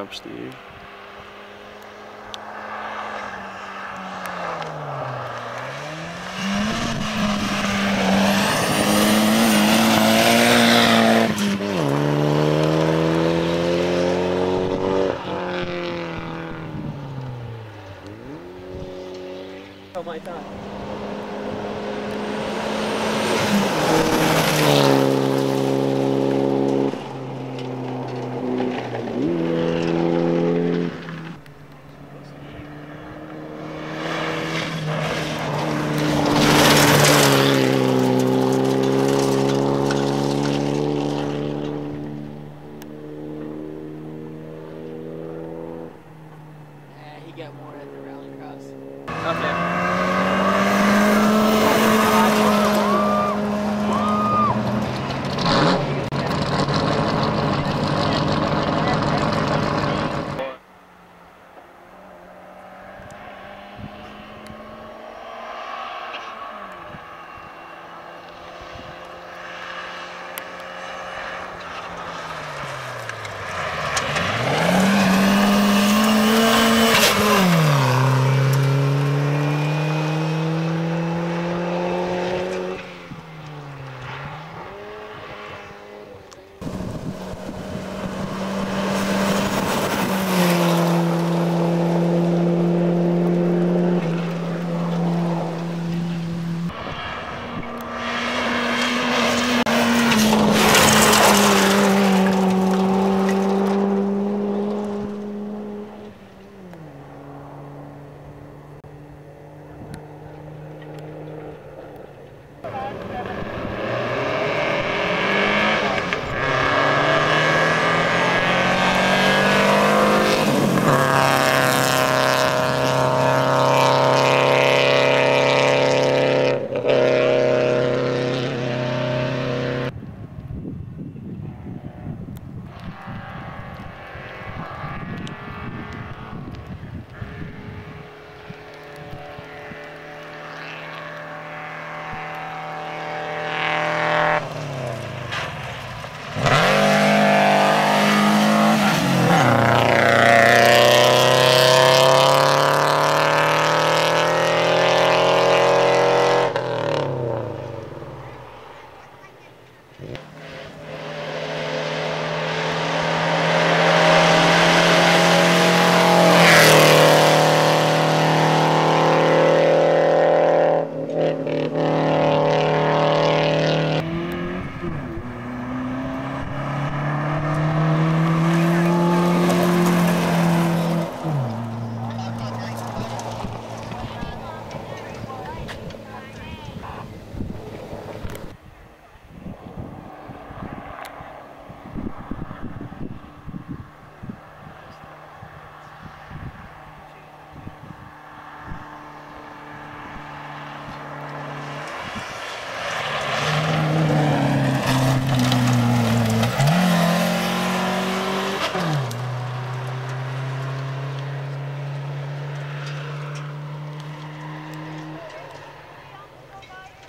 job, Steve. Oh my god. Got more at the rallycross. Okay.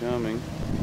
Coming.